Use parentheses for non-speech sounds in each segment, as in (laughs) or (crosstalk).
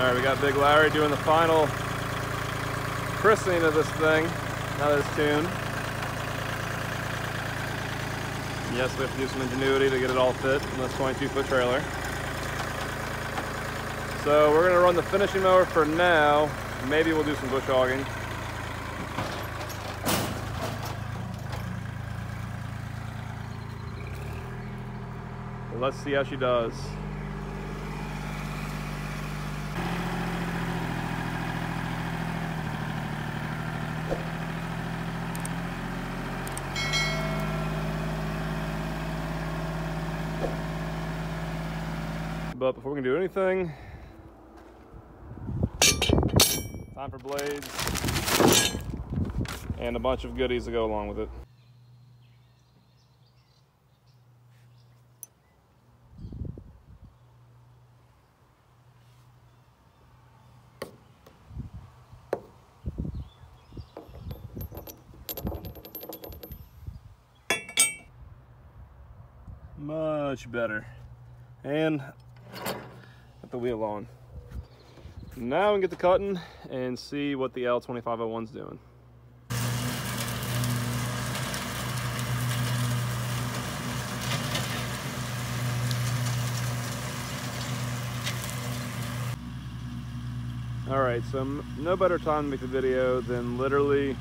All right, we got Big Larry doing the final christening of this thing. Now that it's tuned. Yes, we have to do some ingenuity to get it all fit in this 22 foot trailer. So we're gonna run the finishing mower for now. Maybe we'll do some bush hogging. let's see how she does. But before we can do anything, time for blades and a bunch of goodies to go along with it. Much better. And the wheel on. Now we can get the cutting and see what the L2501's doing. All right, so no better time to make the video than literally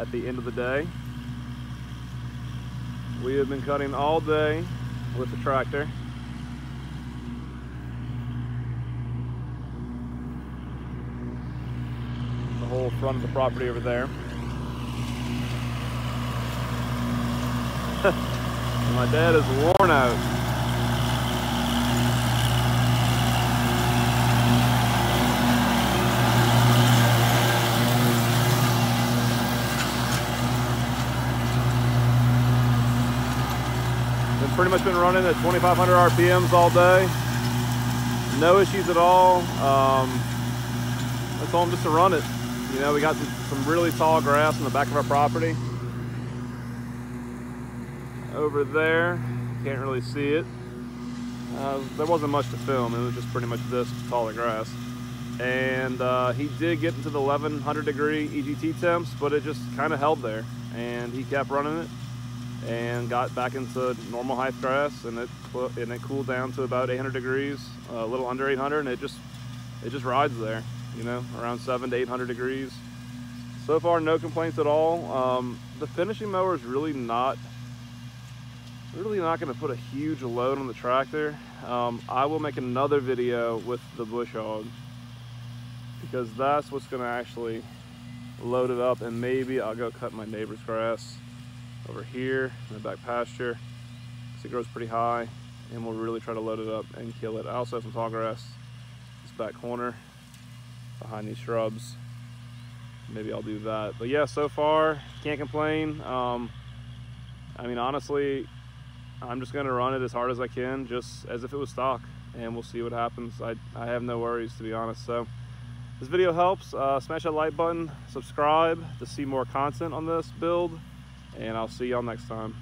at the end of the day. We have been cutting all day with the tractor. Whole front of the property over there. (laughs) My dad is worn out. Pretty much been running at 2,500 RPMs all day. No issues at all. Um, I told him just to run it. You know, we got some, really tall grass in the back of our property. Over there, can't really see it. Uh, there wasn't much to film, it was just pretty much this taller grass. And uh, he did get into the 1100 degree EGT temps, but it just kind of held there. And he kept running it and got back into normal height grass and it and it cooled down to about 800 degrees, a little under 800, and it just it just rides there you know, around seven to 800 degrees. So far, no complaints at all. Um, the finishing mower is really not, really not going to put a huge load on the tractor. Um, I will make another video with the bush hog because that's what's going to actually load it up and maybe I'll go cut my neighbor's grass over here in the back pasture because it grows pretty high and we'll really try to load it up and kill it. I also have some tall grass this back corner behind these shrubs. Maybe I'll do that. But yeah, so far, can't complain. Um, I mean, honestly, I'm just gonna run it as hard as I can, just as if it was stock, and we'll see what happens. I, I have no worries, to be honest. So this video helps, uh, smash that like button, subscribe to see more content on this build, and I'll see y'all next time.